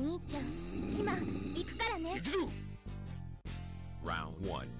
兄ちゃん。今行くからね。行くぞ。Round 1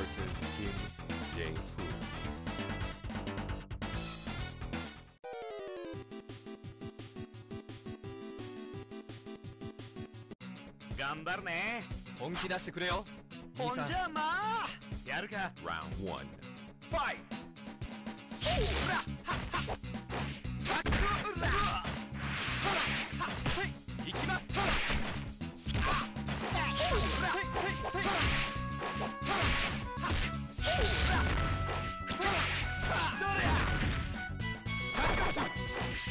vs. Kim Jae-foo. Gambarne! 本気出してくれよほんじゃまあやるか Round 1 Fight! ほらはっはっ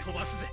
飛ばすぜ。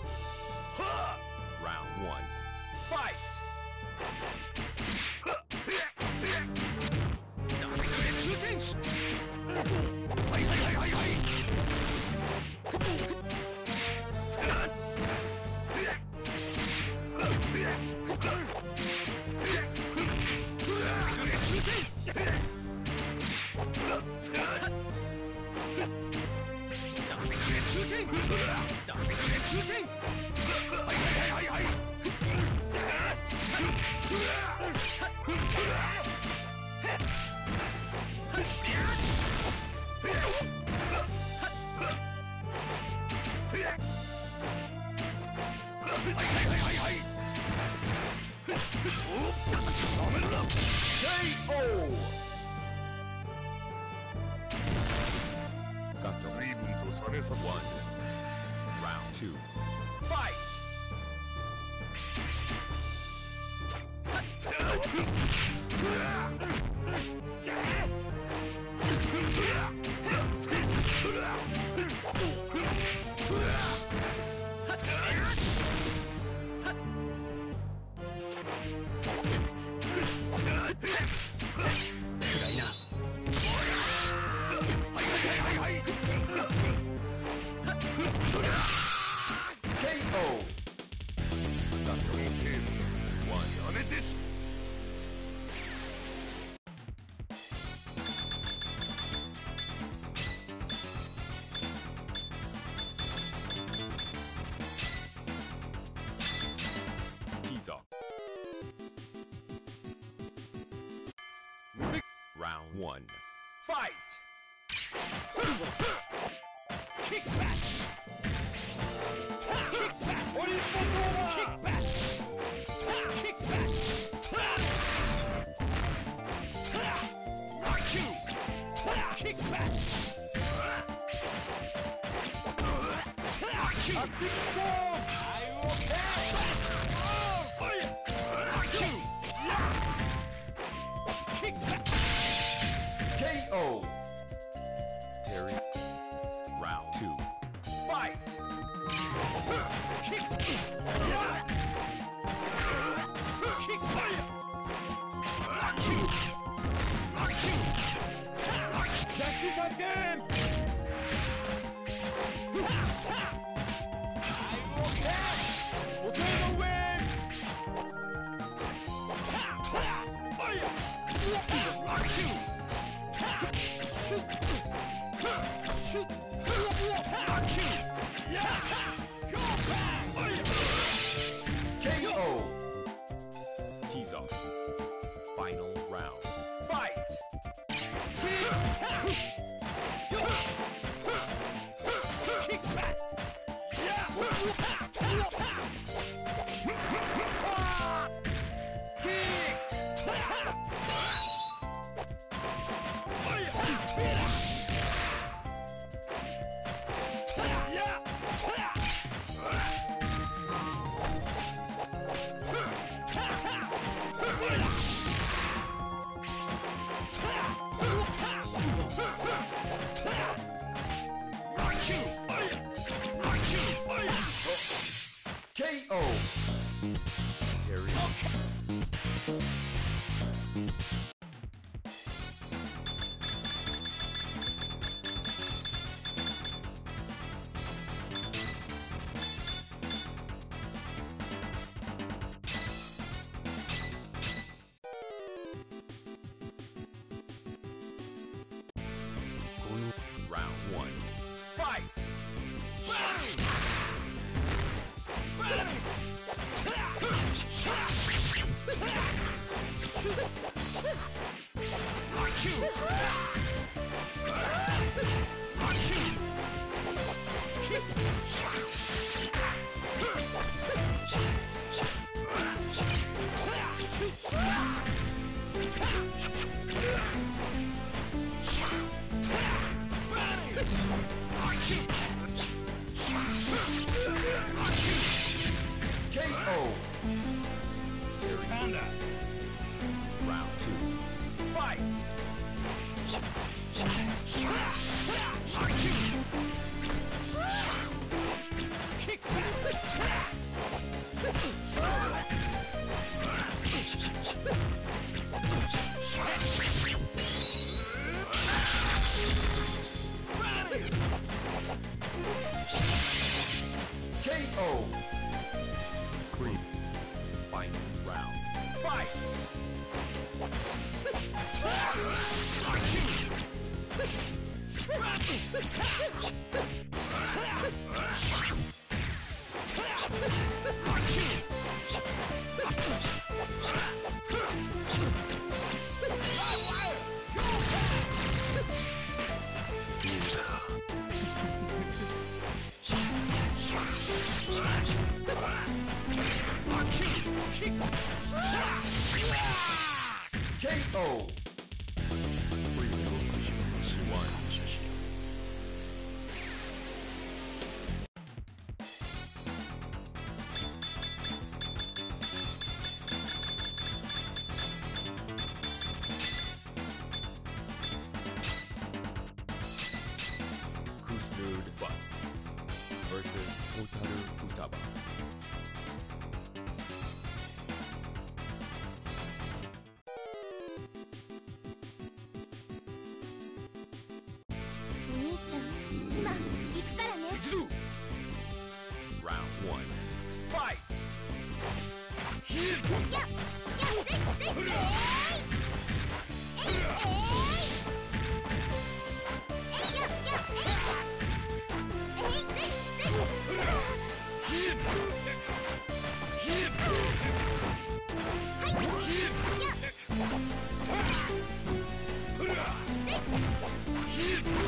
one. Fight! Kick back! Kick back! Kick back! Kick back! Kick back! Raku! A big ball! two, fight! Kick fire! Rock you! KO. Yeah.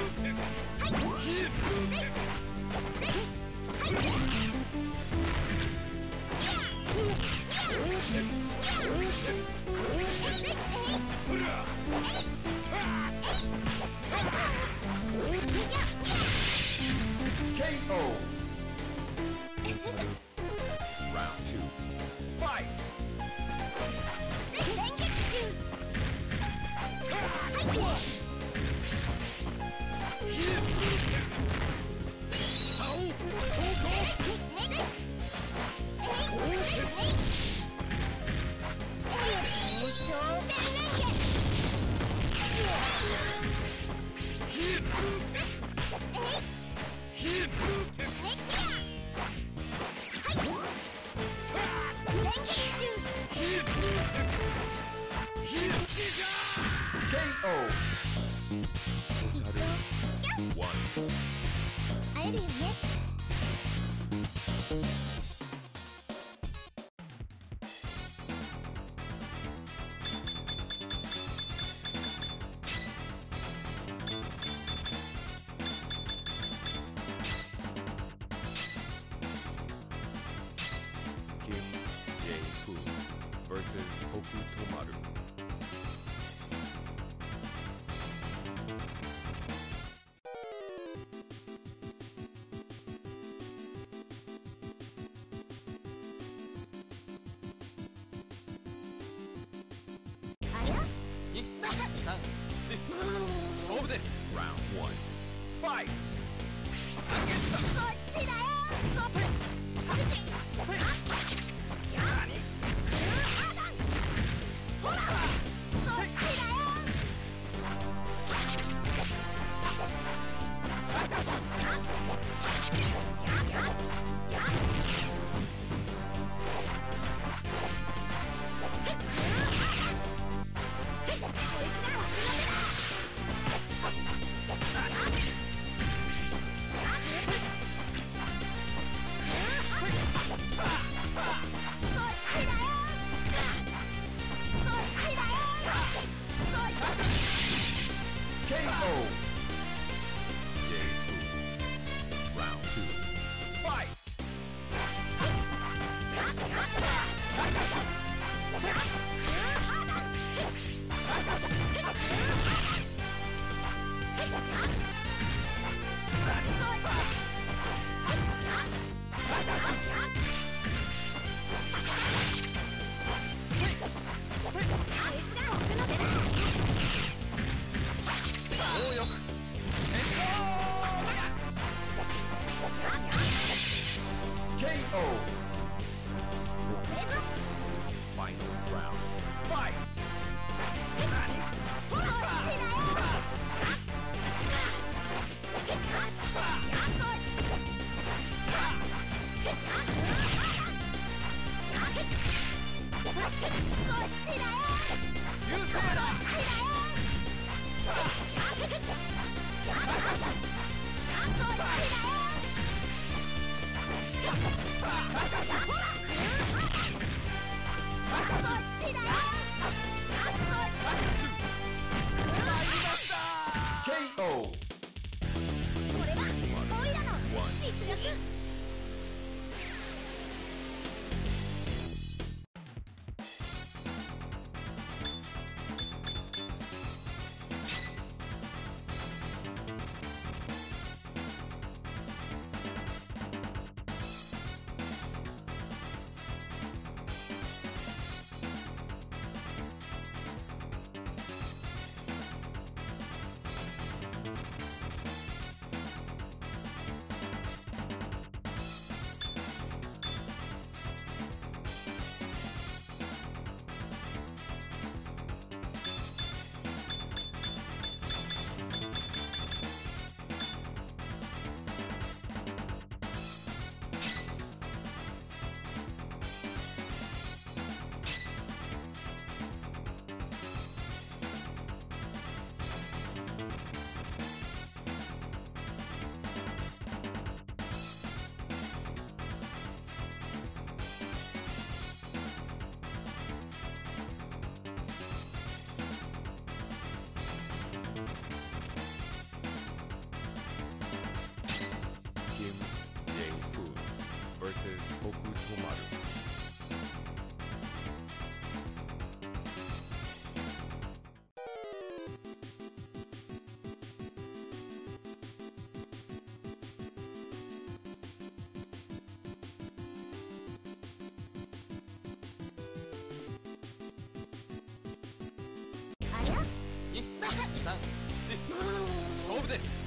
is Boku Tomaru.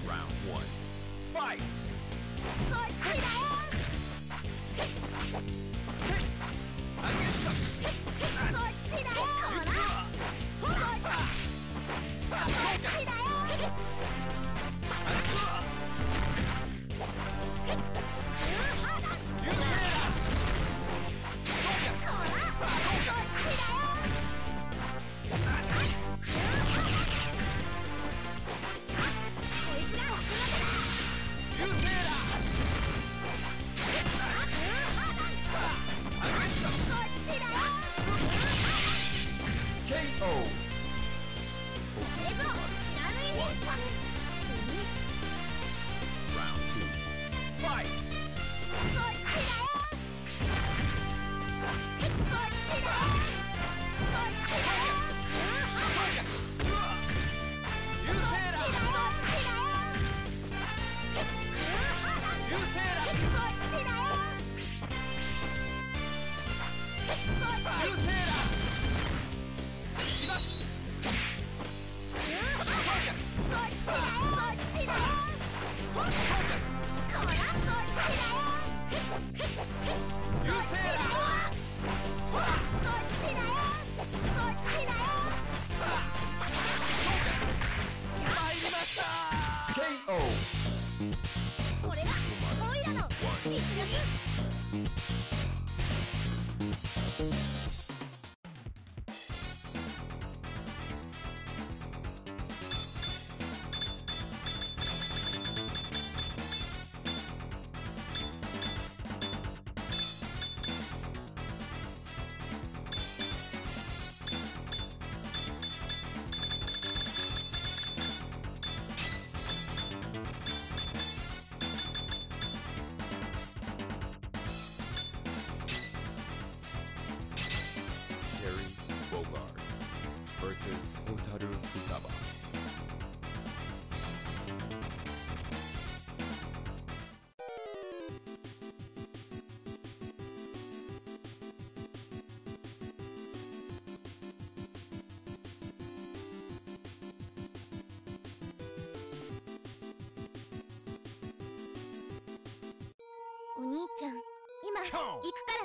Round one. Fight!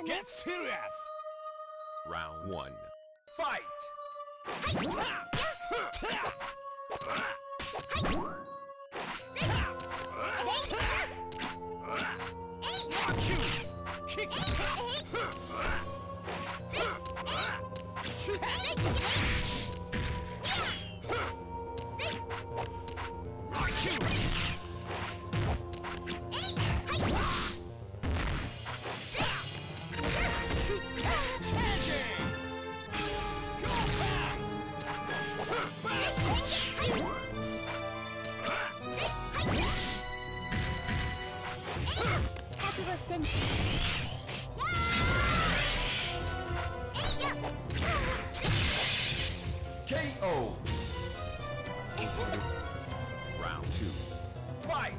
Get serious! Round 1 Fight! KO. Round two. Fight.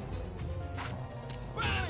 Bang!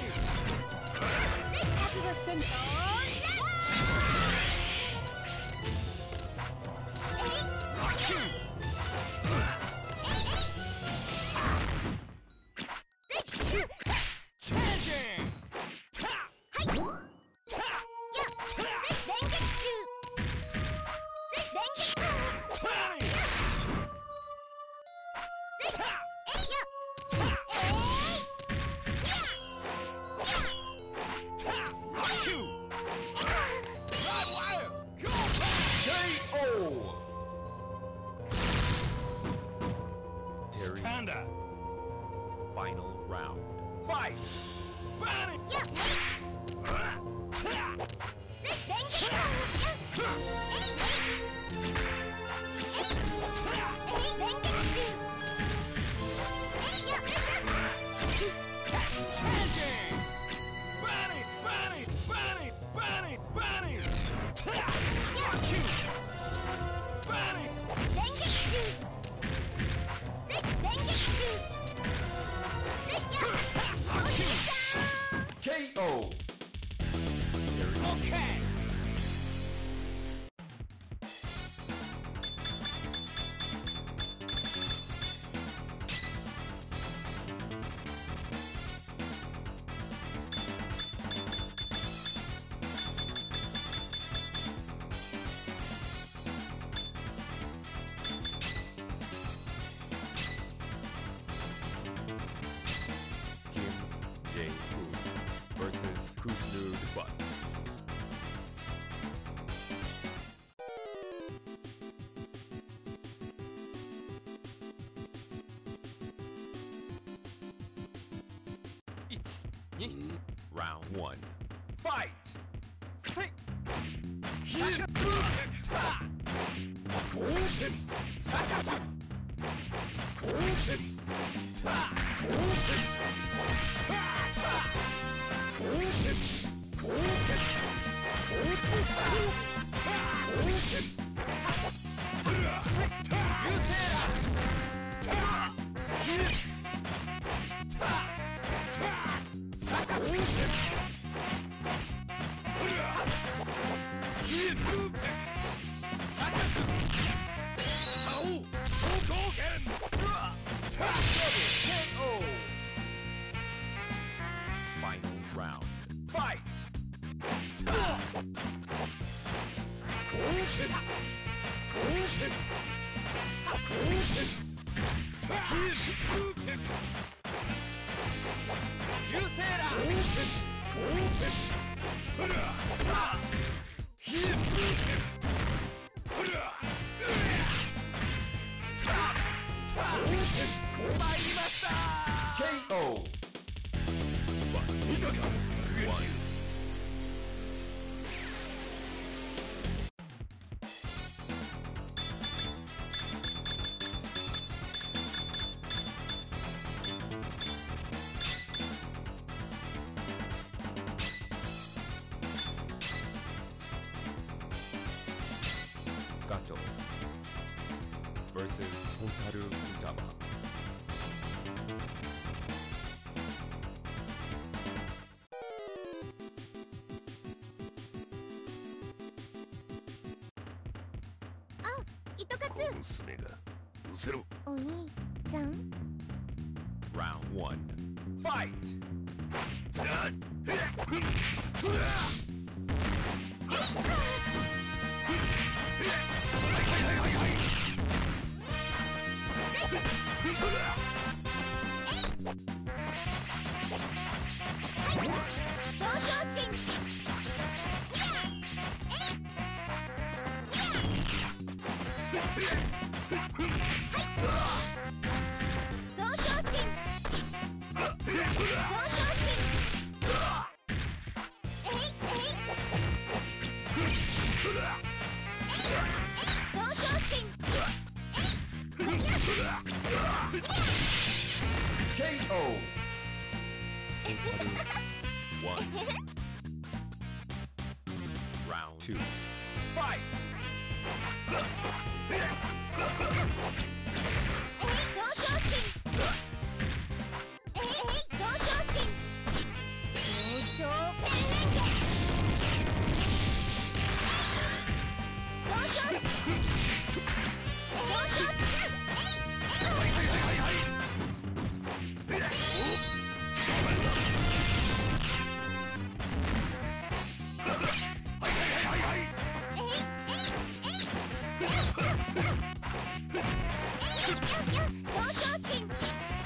Round one. Fight! You Thank you. 参りました。KO、Round 1 Fight! Yeah!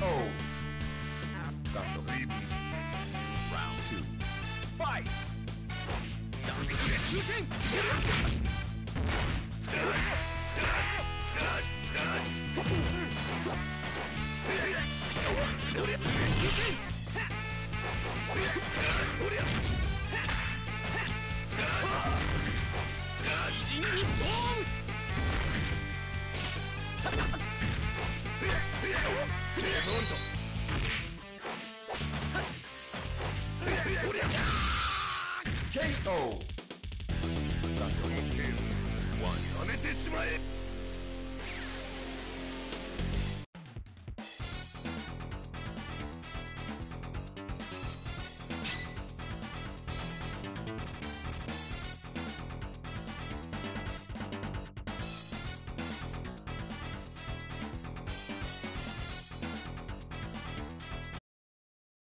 KO ガット Round 2 Fight! ケ KO ガ ット。やめてしまえ